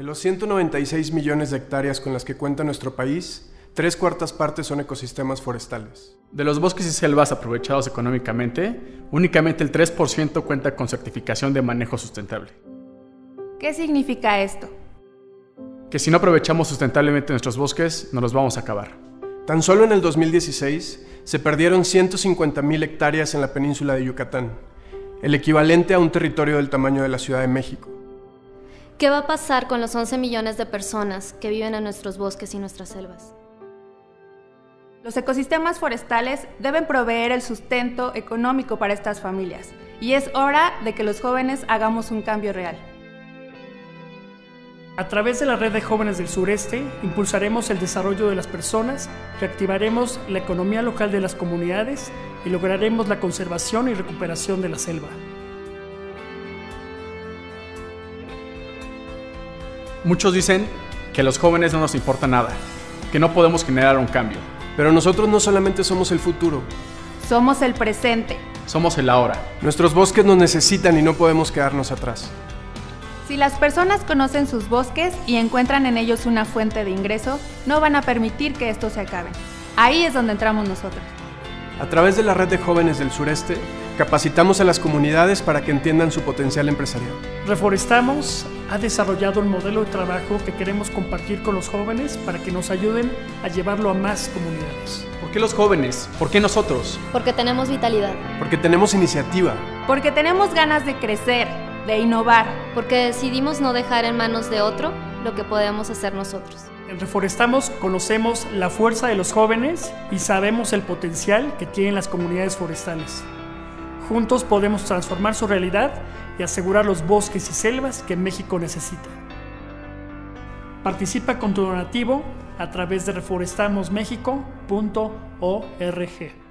De los 196 millones de hectáreas con las que cuenta nuestro país, tres cuartas partes son ecosistemas forestales. De los bosques y selvas aprovechados económicamente, únicamente el 3% cuenta con certificación de manejo sustentable. ¿Qué significa esto? Que si no aprovechamos sustentablemente nuestros bosques, nos los vamos a acabar. Tan solo en el 2016 se perdieron 150.000 hectáreas en la península de Yucatán, el equivalente a un territorio del tamaño de la Ciudad de México. ¿Qué va a pasar con los 11 millones de personas que viven en nuestros bosques y nuestras selvas? Los ecosistemas forestales deben proveer el sustento económico para estas familias y es hora de que los jóvenes hagamos un cambio real. A través de la red de jóvenes del sureste, impulsaremos el desarrollo de las personas, reactivaremos la economía local de las comunidades y lograremos la conservación y recuperación de la selva. Muchos dicen que a los jóvenes no nos importa nada, que no podemos generar un cambio. Pero nosotros no solamente somos el futuro, Somos el presente. Somos el ahora. nuestros bosques nos necesitan y no podemos quedarnos atrás. Si las personas conocen sus bosques y encuentran en ellos una fuente de ingreso, no van a permitir que esto se acabe. Ahí es donde entramos nosotros. A través de la red de jóvenes del sureste, capacitamos a las comunidades para que entiendan su potencial empresarial. Reforestamos ha desarrollado un modelo de trabajo que queremos compartir con los jóvenes para que nos ayuden a llevarlo a más comunidades. ¿Por qué los jóvenes? ¿Por qué nosotros? Porque tenemos vitalidad, Porque tenemos iniciativa, Porque tenemos ganas de crecer, de innovar. porque decidimos no dejar en manos de otro lo que podemos hacer nosotros. En Reforestamos conocemos la fuerza de los jóvenes y sabemos el potencial que tienen las comunidades forestales. Juntos podemos transformar su realidad y asegurar los bosques y selvas que México necesita. Participa con tu donativo a través de reforestamosmexico.org.